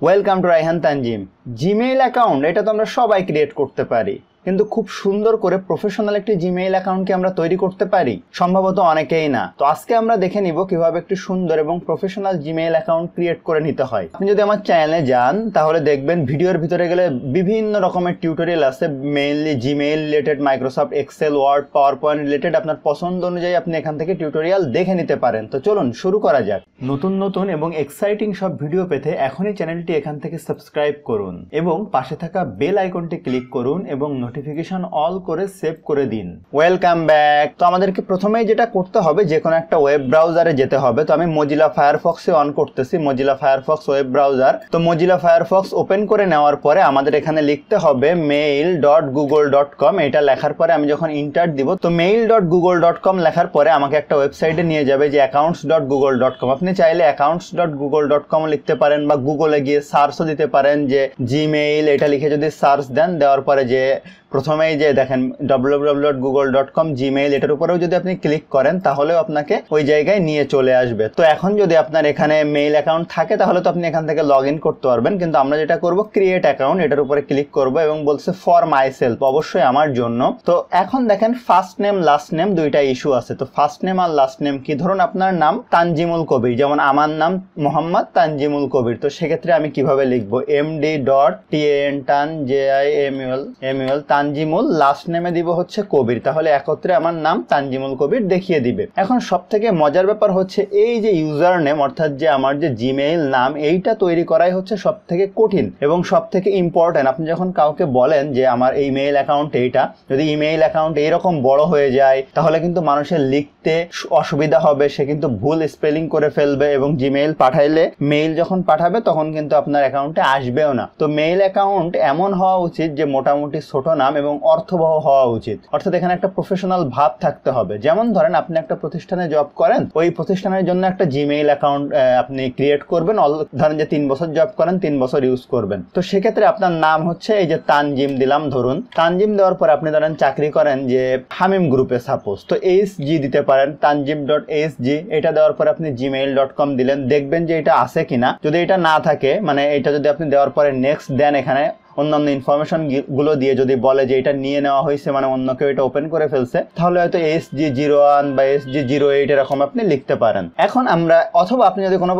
Welcome to Raihan Tanzim Gmail account এটা তো আমরা সবাই ক্রিয়েট করতে পারি। কিন্তু খুব সুন্দর করে প্রফেশনাল একটি জিমেইল অ্যাকাউন্টকে আমরা তৈরি করতে পারি? সম্ভবত অনেকেই না। তো আজকে আমরা দেখে নিব কীভাবে একটি সুন্দর এবং প্রফেশনাল জিমেইল অ্যাকাউন্ট ক্রিয়েট করে নিতে হয়। আপনি যদি আমার চ্যানেলে যান, তাহলে দেখবেন ভিডিওর ভিতরে গেলে বিভিন্ন রকমের টিউটোরিয়াল আছে। Mainly Gmail related Microsoft Excel Word PowerPoint related আপনার পছন্দ অনুযায়ী আপনি এখান থেকে টিউটোরিয়াল দেখে নিতে পারেন। তো চলুন শুরু করা যাক। নতুন নতুন এবং এক্সাইটিং সব ভিডিও পেতে এখনই চ্যানেলটি এখান থেকে সাবস্ক্রাইব করুন এবং পাশে থাকা বেল আইকনটি ক্লিক করুন এবং অল করে সেভ করে দিন। ওয়েলকাম ব্যাক তো আমাদেরকে প্রথমেই যেটা করতে হবে, যে কোনো একটা ওয়েব ব্রাউজারে যেতে হবে। তো আমি মজিলা ফায়ারফক্সে অন করতেছি মজিলা ফায়ারফক্স ওয়েব ব্রাউজার তো মজিলা ফায়ারফক্স ওপেন করে নেওয়ার পরে আমাদের এখানে লিখতে হবে mail dot Google dot com এটা লেখার পরে আমি যখন ইন্টার দিব, তো mail dot Google dot com লেখার পরে আমাকে একটা ওয়েবসাইটে নিয়ে যাবে, যে accounts dot Google dot com আপনি চাইলে accounts dot Google dot com লিখতে পারেন বা গুগলে গিয়ে সার্চও দিতে পারেন, যে জিমেইল এটা লিখে যদি সার্চ দেন, দেওয়ার পরে যে প্রথমেই যে দেখেন গুগল ডট কম জিমেইল এটার উপরেও যদি আপনি ক্লিক করেন, তাহলেও আপনাকে ওই জায়গায় নিয়ে চলে আসবে। তো এখন যদি আপনার এখানে মেইল অ্যাকাউন্ট থাকে, তাহলে তো আপনি এখান থেকে লগ ইন করতে পারবেন। কিন্তু আমরা যেটা করব ক্রিয়েট অ্যাকাউন্ট এটার উপরে ক্লিক করব এবং বলছে ফর মাই সেলফ অবশ্যই আমার জন্য। তো এখন দেখেন ফার্স্ট নেম লাস্ট নেম দুইটা ইস্যু আছে। তো ফার্স্ট নেম আর লাস্ট নেম কি? ধরুন আপনার নাম তানজিমুল কবির, যেমন আমার নাম মোহাম্মদ তানজিমুল কবির। তো সেক্ষেত্রে আমি কীভাবে লিখব? M D dot T N টান J I M U L M U L Tanjimul last নেমে দিব হচ্ছে কবির। তাহলে একত্রে আমার নাম তানজিমুল কবির দেখিয়ে দিবে। এখন সব থেকে মজার ব্যাপার হচ্ছে এই যে ইউজার নেম অর্থাৎ যে আমার যে জিমেইল নাম, এইটা তৈরি করাই হচ্ছে সব থেকে কঠিন এবং সব থেকে ইম্পর্টেন্ট আপনি যখন কাউকে বলেন যে আমার এই মেইল অ্যাকাউন্ট এইটা, যদি ইমেইল অ্যাকাউন্ট এইরকম বড় হয়ে যায়, তাহলে কিন্তু মানুষের লিখতে অসুবিধা হবে। সে কিন্তু ভুল স্পেলিং করে ফেলবে এবং জিমেইল পাঠাইলে মেইল যখন পাঠাবে, তখন কিন্তু আপনার অ্যাকাউন্টে আসবেও না। তো মেইল অ্যাকাউন্ট এমন হওয়া উচিত যে মোটামুটি ছোট নাম এবং অর্থবহ হওয়া উচিত। অর্থাৎ এখানে একটা প্রফেশনাল ভাব থাকতে হবে। যেমন ধরেন আপনি একটা প্রতিষ্ঠানে জব করেন, ওই প্রতিষ্ঠানের জন্য একটা জিমেইল অ্যাকাউন্ট আপনি ক্রিয়েট করবেন। ধরেন যে তিন বছর জব করেন, তিন বছর ইউজ করবেন। তো সেক্ষেত্রে আপনার নাম হচ্ছে এই যে তানজিম দিলাম, ধরুন। তানজিম দেওয়ার পর আপনি ধরেন চাকরি করেন যে হামিম গ্রুপে সাপোজ তো এইচ জি দিতে পারেন তানজিম ডট এইচ জি এটা দেওয়ার পর আপনি জিমেইল ডট কম দিলেন। দেখবেন যে এটা আছে কিনা। যদি এটা না থাকে মানে এটা যদি আপনি দেওয়ার পরে নেক্সট দেন এখানে অন্যান্য ইনফরমেশনগুলো দিয়ে যদি বলে যে এটা নিয়ে নেওয়া হয়েছে মানে অন্য কেউ এটা ওপেন করে ফেলছে, তাহলে হয়তো এস জি জিরো ওয়ান বা এস জি জিরো এইট এরকম আপনি লিখতে পারেন। এখন আমরা, অথবা আপনি যদি কোনো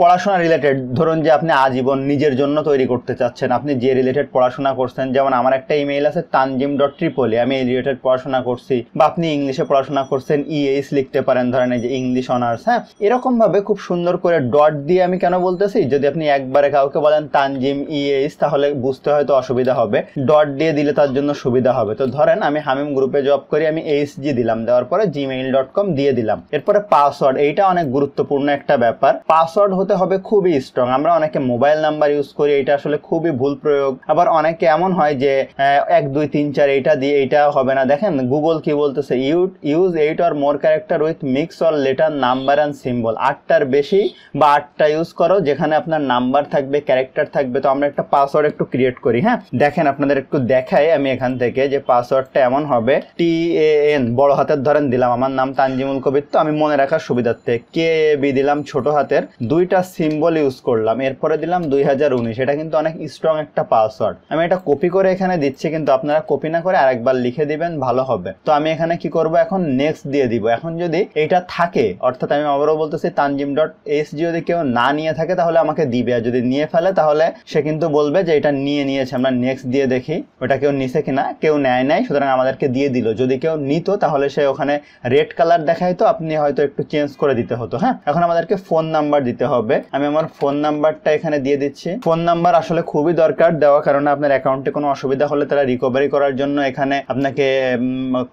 পড়াশোনা রিলেটেড ধরুন যে আপনি আজীবন নিজের জন্য তৈরি করতে চাচ্ছেন, আপনি যে রিলেটেড পড়াশোনা করছেন, যেমন আমার একটা ইমেইল আছে তানজিম ডট ট্রিপলি আমি এই রিলেটেড পড়াশোনা করছি, বা আপনি ইংলিশে পড়াশোনা করছেন ইএইচ লিখতে পারেন, ধরেন এই যে ইংলিশ অনার্স হ্যাঁ? এরকম ভাবে খুব সুন্দর করে ডট দিয়ে আমি কেন বলতেছি? যদি আপনি একবারে কাউকে বলেন তানজিম ইএইচ তাহলে বুঝতে বুঝতে হয়তো অসুবিধা হবে। ডট দিয়ে দিলে তার জন্য সুবিধা হবে। তো ধরেন আমি হামিম গ্রুপে জব করি, আমি এইচ জি দিলাম। দেওয়ার পরে জিমেইল ডট কম দিয়ে দিলাম। এরপরে পাসওয়ার্ড এইটা অনেক গুরুত্বপূর্ণ একটা ব্যাপার। পাসওয়ার্ড হতে হবে খুবই স্ট্রং আমরা অনেকে মোবাইল নাম্বার ইউজ করি এটা আসলে খুবই ভুল প্রয়োগ। আবার অনেকে এমন হয় যে এক, দুই, তিন, চার, এইটা দিয়ে এইটা হবে না। দেখেন গুগল কি বলতেছে? Use eight or more character with mix or letter number and symbol আটটার বেশি বা আটটা ইউজ করো, যেখানে আপনার নাম্বার থাকবে ক্যারেক্টার থাকবে। তো আমরা একটা পাসওয়ার্ড একটু ক্রিয়েট করি হ্যাঁ? দেখেন আপনাদের একটু দেখাই আমি এখান থেকে যে পাসওয়ার্ডটা এমন হবে। টি এ এন বড় হাতের ধরেন দিলাম, আমার নাম তানজিমুল কবির তো আমি মনে রাখার সুবিধার্থে। কে বি দিলাম ছোট হাতের, দুইটা সিম্বল ইউজ করলাম, এরপরে দিলাম দুই হাজার উনিশ, এটা কিন্তু অনেক স্ট্রং একটা পাসওয়ার্ড আমি এটা কপি করে এখানে দিচ্ছি, কিন্তু আপনারা কপি না করে আরেকবার লিখে দিবেন, ভালো হবে। তো আমি এখানে কি করব এখন? নেক্সট দিয়ে দিব। এখন যদি এটা থাকে, অর্থাৎ আমি আবারও বলতেছি তানজিম ডট এস যদি কেউ না নিয়ে থাকে, তাহলে আমাকে দিবে। আর যদি নিয়ে ফেলে, তাহলে সে কিন্তু বলবে যে এটা নিয়ে নিয়েছে, আমরা নেক্সট দিয়ে দেখি, ওটা কেউ নিছে কিনা, কেউ নেয় নাই, সুতরাং আমাদেরকে দিয়ে দিল। যদি কেউ নিত, তাহলে সে ওখানে রেড কালার দেখায় তো আপনি হয়তো একটু চেঞ্জ করে দিতে হতো হ্যাঁ? এখন আমাদেরকে ফোন নাম্বার দিতে হবে। আমি আমার ফোন নাম্বারটা এখানে দিয়ে দিচ্ছি। ফোন নাম্বার আসলে খুবই দরকার দেওয়া কারণে আপনার অ্যাকাউন্টে কোনো অসুবিধা হলে তারা রিকভারি করার জন্য এখানে আপনাকে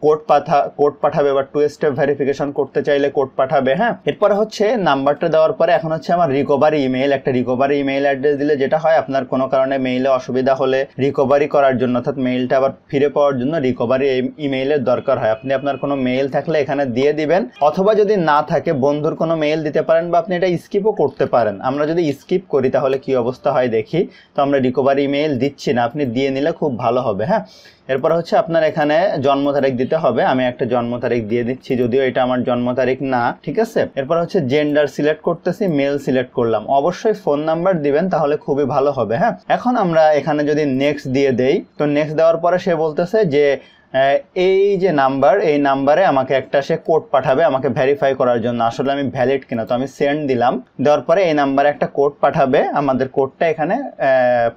কোড পাঠা কোড পাঠাবে বা টু স্টেপ ভেরিফিকেশন করতে চাইলে কোড পাঠাবে হ্যাঁ? এরপরে হচ্ছে নাম্বারটা দেওয়ার পরে এখন হচ্ছে আমার রিকভারি ইমেইল একটা রিকভারি ইমেইল অ্যাড্রেস দিলে যেটা হয়, আপনার কোনো কারণে মেইলে অসুবিধা অসুবিধা হলে রিকভারি করার জন্য, অর্থাৎ মেইলটা আবার ফিরে পাওয়ার জন্য রিকভারি ইমেইলের দরকার হয়। আপনি আপনার কোনো মেইল থাকলে এখানে দিয়ে দিবেন, অথবা যদি না থাকে, বন্ধুর কোনো মেইল দিতে পারেন বা আপনি এটা স্কিপও করতে পারেন। আমরা যদি স্কিপ করি, তাহলে কি অবস্থা হয় দেখি। তো আমরা রিকভারি ইমেইল দিচ্ছি না, আপনি দিয়ে নিলে খুব ভালো হবে হ্যাঁ? এরপর হচ্ছে আপনার এখানে জন্ম তারিখ দিতে হবে। আমি একটা জন্ম তারিখ দিয়ে দিচ্ছি, যদিও এটা আমার জন্ম তারিখ না, ঠিক আছে? এরপর হচ্ছে জেন্ডার সিলেক্ট করতেছি মেল সিলেক্ট করলাম। অবশ্যই ফোন নাম্বার দিবেন, তাহলে খুবই ভালো হবে হ্যাঁ? এখন আমরা এখানে যদি নেক্সট দিয়ে দেই, তো নেক্সট দেওয়ার পরে সে বলতেছে যে এই যে নাম্বার এই নাম্বারে আমাকে একটা সে কোড পাঠাবে, আমাকে ভেরিফাই করার জন্য। আসলে আমি ভ্যালিড কিনা, তো আমি সেন্ড দিলাম। দেওয়ার পরে এই নাম্বারে একটা কোড পাঠাবে, আমাদের কোডটা এখানে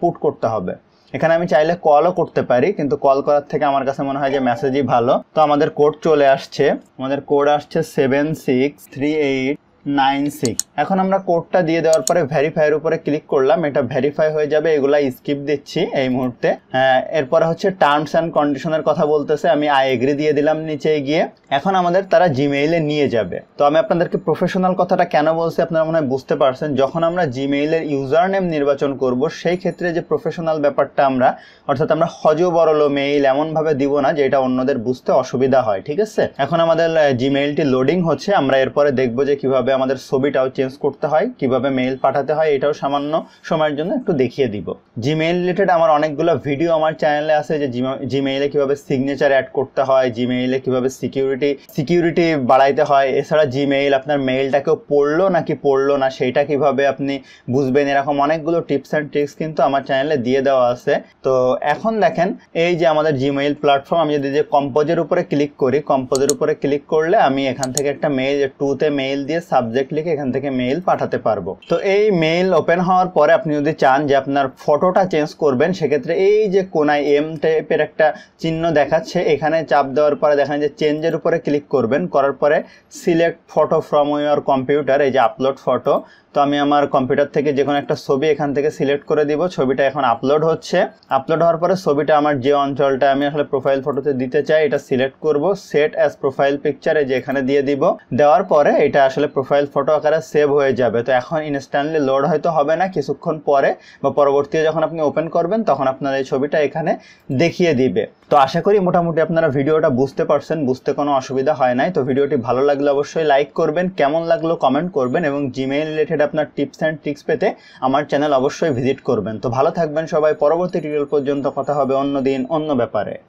পুট করতে হবে। এখানে আমি চাইলে কলও করতে পারি, কিন্তু কল করার থেকে আমার কাছে মনে হয় যে মেসেজই ভালো। তো আমাদের কোড চলে আসছে। আমাদের কোড আসছে seven six three eight nine six এখন আমরা কোডটা দিয়ে দেওয়ার পরে ভেরিফাইয়ের উপরে ক্লিক করলাম। এটা ভেরিফাই হয়ে যাবে এগুলা স্কিপ দিচ্ছি এই মুহূর্তে। হ্যাঁ, এরপরে হচ্ছে টার্মস অ্যান্ড কন্ডিশনের কথা বলতেছে আমি আই এগ্রি দিয়ে দিলাম নিচে গিয়ে। এখন আমাদের তারা জিমেইলে নিয়ে যাবে। তো আমি আপনাদেরকে প্রফেশনাল কথাটা কেন বলছি আপনারা মনে হয় বুঝতে পারছেন। যখন আমরা জিমেইলের ইউজার নেম নির্বাচন করব সেই ক্ষেত্রে যে প্রফেশনাল ব্যাপারটা আমরা অর্থাৎ আমরা হজ বরলো মেইল এমনভাবে দিব না যে এটা অন্যদের বুঝতে অসুবিধা হয় ঠিক আছে? এখন আমাদের জিমেইলটি লোডিং হচ্ছে আমরা এরপরে দেখব যে কীভাবে আমাদের ছবিটাও চেঞ্জ করতে হয়, কীভাবে মেইল পাঠাতে হয়, এটাও সামান্য সময়ের জন্য একটু দেখিয়ে দিব। জিমেইল রিলেটেড আমার অনেকগুলো ভিডিও আমার চ্যানেলে আছে যে জিমেইলে কীভাবে সিগনেচার অ্যাড করতে হয় জিমেইলে কীভাবে সিকিউরিটি সিকিউরিটি বাড়াইতে হয়, এছাড়া জিমেইল আপনার মেইলটাকেও পড়ল নাকি পড়ল না সেইটা কীভাবে আপনি বুঝবেন, এরকম অনেকগুলো টিপস অ্যান্ড ট্রিক্স কিন্তু আমার চ্যানেলে দিয়ে দেওয়া আছে। তো এখন দেখেন, এই যে আমাদের জিমেইল প্ল্যাটফর্ম আমি যদি যে কম্পোজের উপরে ক্লিক করি কম্পোজের উপরে ক্লিক করলে আমি এখান থেকে একটা মেইল টুতে মেইল দিয়ে সাবজেক্ট লিখে এখান থেকে মেইল পাঠাতে পারব। তো এই মেইল ওপেন হওয়ার পরে আপনি যদি চান যে আপনার ফটোটা চেঞ্জ করবেন, সেক্ষেত্রে এই যে কোনায় এম টাইপের একটা চিহ্ন দেখাচ্ছে, এখানে চাপ দেওয়ার পরে দেখেন যে চেঞ্জের উপরে ক্লিক করবেন। করার পরে select photo from your computer এই যে আপলোড ফটো তো আমি আমার কম্পিউটার থেকে যে কোনো একটা ছবি এখান থেকে সিলেক্ট করে দিব। ছবিটা এখন আপলোড হচ্ছে। আপলোড হওয়ার পরে ছবিটা আমার যে অঞ্চলটা আমি আসলে প্রোফাইল ফটোতে দিতে চাই, এটা সিলেক্ট করব। সেট অ্যাজ প্রোফাইল পিকচারে যে এখানে দিয়ে দিব। দেওয়ার পরে এটা আসলে প্রোফাইল ফটো আকারে সেভ হয়ে যাবে। তো এখন ইনস্ট্যান্টলি লোড হয়তো হবে না কিছুক্ষণ পরে বা পরবর্তীতে যখন আপনি ওপেন করবেন, তখন আপনার এই ছবিটা এখানে দেখিয়ে দিবে। তো আশা করি মোটামুটি আপনারা ভিডিওটা বুঝতে পারছেন, বুঝতে কোনো অসুবিধা হয় নাই। তো ভিডিওটি ভালো লাগলে অবশ্যই লাইক করবেন, কেমন লাগল কমেন্ট করবেন এবং জিমেইল রিলেটেড আপনার টিপস অ্যান্ড ট্রিক্স পেতে আমার চ্যানেল অবশ্যই ভিজিট করবেন। তো ভালো থাকবেন সবাই, পরবর্তী টিউটোরিয়াল পর্যন্ত কথা হবে অন্য দিন অন্য ব্যাপারে।